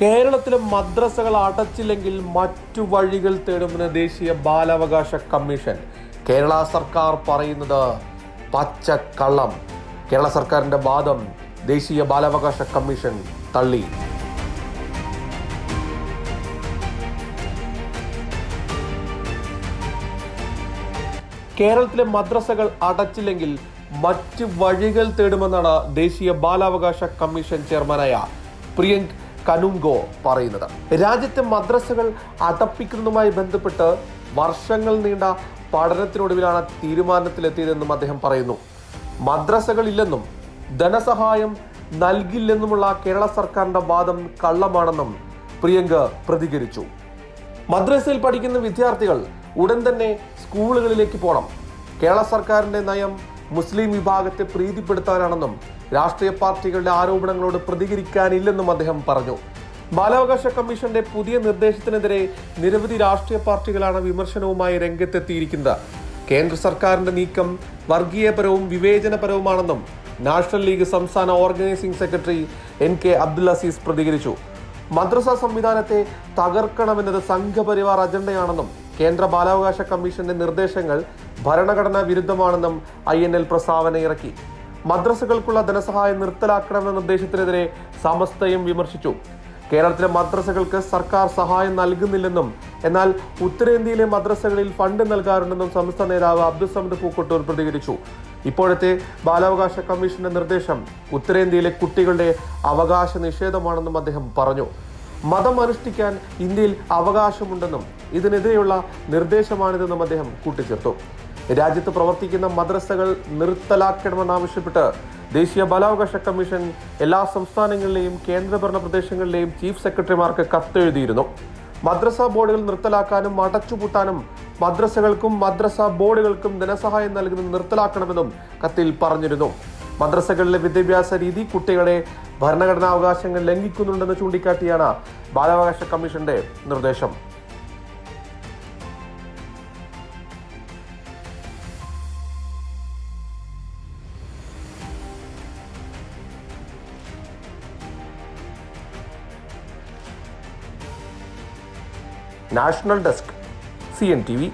കേരളത്തിലെ മദ്രസകൾ അടച്ചില്ലെങ്കിൽ മറ്റു വഴികൾ തേടുമെന്ന് ദേശീയ ബാലാവകാശ കമ്മീഷൻ. കേരള സർക്കാർ പറയുന്നത് പച്ചക്കള്ളം. കേരള സർക്കാരിന്റെ വാദം ദേശീയ ബാലാവകാശ കമ്മീഷൻ തള്ളി. കേരളത്തിലെ മദ്രസകൾ അടച്ചില്ലെങ്കിൽ മറ്റ് വഴികൾ തേടുമെന്നാണ് ദേശീയ ബാലാവകാശ കമ്മീഷൻ ചെയർമാനായ പ്രിയങ്ക് കനുങ്കോ പറയുന്നത്. രാജ്യത്തെ മദ്രസകൾ അടപ്പിക്കുന്നതുമായി ബന്ധപ്പെട്ട് വർഷങ്ങൾ നീണ്ട പഠനത്തിനൊടുവിലാണ് തീരുമാനത്തിലെത്തിയതെന്നും അദ്ദേഹം പറയുന്നു. മദ്രസകളില്ലെന്നും ധനസഹായം നൽകില്ലെന്നുമുള്ള കേരള സർക്കാരിന്റെ വാദം കള്ളമാണെന്നും പ്രിയങ്ക പ്രതികരിച്ചു. മദ്രസയിൽ പഠിക്കുന്ന വിദ്യാർത്ഥികൾ ഉടൻ തന്നെ സ്കൂളുകളിലേക്ക് പോകണം കേരള സർക്കാരിന്റെ നയം മുസ്ലിം വിഭാഗത്തെ പ്രീതിപ്പെടുത്താനാണെന്നും രാഷ്ട്രീയ പാർട്ടികളുടെ ആരോപണങ്ങളോട് പ്രതികരിക്കാനില്ലെന്നും അദ്ദേഹം പറഞ്ഞു. ബാലാവകാശ കമ്മീഷന്റെ പുതിയ നിർദ്ദേശത്തിനെതിരെ നിരവധി രാഷ്ട്രീയ പാർട്ടികളാണ് വിമർശനവുമായി രംഗത്തെത്തിയിരിക്കുന്നത്. കേന്ദ്ര സർക്കാരിന്റെ നീക്കം വർഗീയപരവും വിവേചനപരവുമാണെന്നും നാഷണൽ ലീഗ് സംസ്ഥാന organising secretary N K Abdul Aziz പ്രതികരിച്ചു. മദ്രസ സംവിധാനത്തെ തകർക്കണമെന്നത് സംഘപരിവാർ അജണ്ടയാണെന്നും കേന്ദ്ര ബാലാവകാശ കമ്മീഷന്റെ നിർദ്ദേശങ്ങൾ ഭരണഘടനാ വിരുദ്ധമാണെന്നും ഐ എൻ എൽ പ്രസ്താവന ഇറക്കി. മദ്രസകൾക്കുള്ള ധനസഹായം നിർത്തലാക്കണമെന്ന നിർദ്ദേശത്തിനെതിരെ സമസ്തയും വിമർശിച്ചു. കേരളത്തിലെ മദ്രസകൾക്ക് സർക്കാർ സഹായം നൽകുന്നില്ലെന്നും എന്നാൽ ഉത്തരേന്ത്യയിലെ മദ്രസകളിൽ ഫണ്ട് നൽകാറുണ്ടെന്നും സംസ്ഥാന നേതാവ് അബ്ദുൽ സമദ് പൂക്കോട്ടൂർ പ്രതികരിച്ചു. ഇപ്പോഴത്തെ ബാലാവകാശ കമ്മീഷന്റെ നിർദ്ദേശം ഉത്തരേന്ത്യയിലെ കുട്ടികളുടെ അവകാശ നിഷേധമാണെന്നും അദ്ദേഹം പറഞ്ഞു. മതം അനുഷ്ഠിക്കാൻ ഇന്ത്യയിൽ അവകാശമുണ്ടെന്നും ഇതിനെതിരെയുള്ള നിർദ്ദേശമാണിതെന്നും അദ്ദേഹം കൂട്ടിച്ചേർത്തു. രാജ്യത്ത് പ്രവർത്തിക്കുന്ന മദ്രസകൾ നിർത്തലാക്കണമെന്നാവശ്യപ്പെട്ട് ദേശീയ ബാലാവകാശ കമ്മീഷൻ എല്ലാ സംസ്ഥാനങ്ങളിലെയും കേന്ദ്രഭരണ പ്രദേശങ്ങളിലെയും ചീഫ് സെക്രട്ടറിമാർക്ക് കത്തെഴുതിയിരുന്നു. മദ്രസ ബോർഡുകൾ നിർത്തലാക്കാനും അടച്ചുപൂട്ടാനും മദ്രസകൾക്കും മദ്രസ ബോർഡുകൾക്കും ധനസഹായം നൽകുന്നത് നിർത്തലാക്കണമെന്നും കത്തിൽ പറഞ്ഞിരുന്നു. മദ്രസകളിലെ വിദ്യാഭ്യാസ രീതി കുട്ടികളെ ഭരണഘടനാ അവകാശങ്ങൾ ലംഘിക്കുന്നുണ്ടെന്ന് ചൂണ്ടിക്കാട്ടിയാണ് ബാലാവകാശ കമ്മീഷന്റെ നിർദ്ദേശം. National desk C N T V